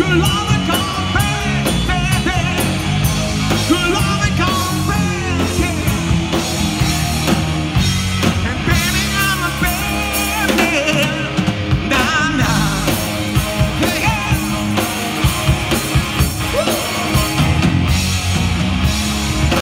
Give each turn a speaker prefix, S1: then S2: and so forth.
S1: Good loving, come, baby, baby. Good loving, come.